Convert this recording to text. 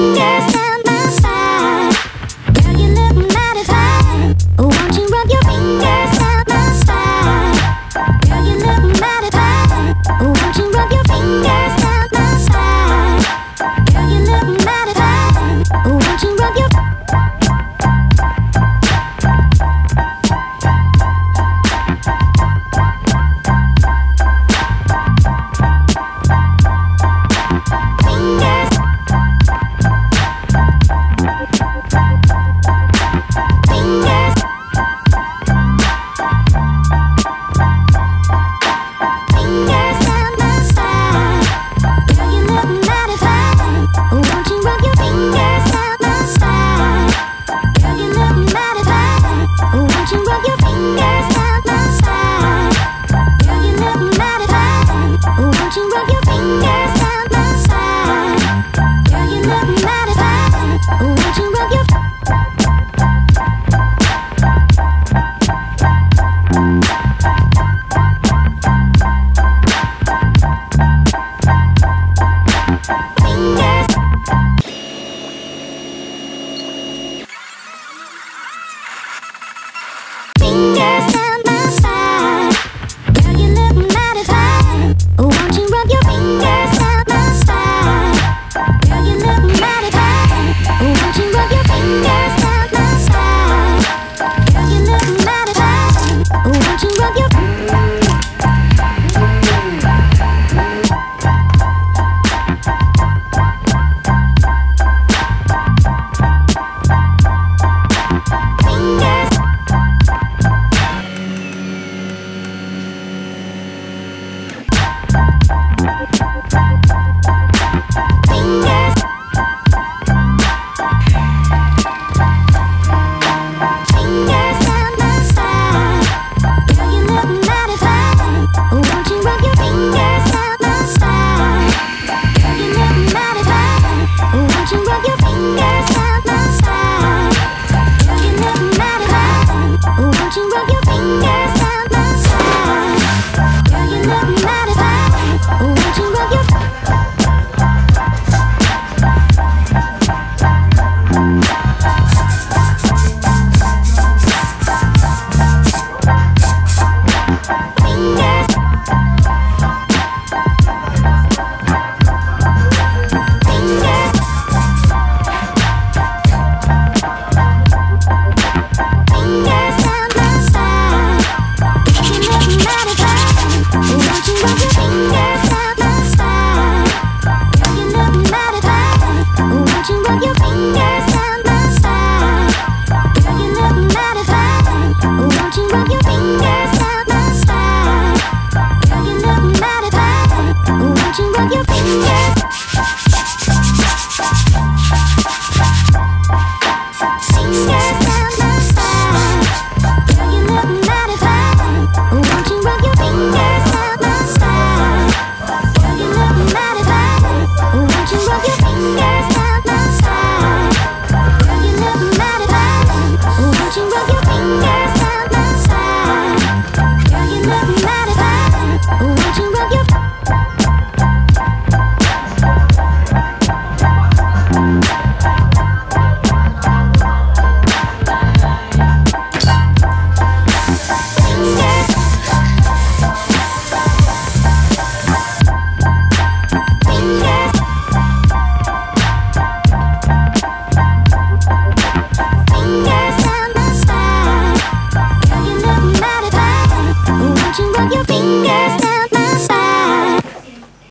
fingers you Fingers fingers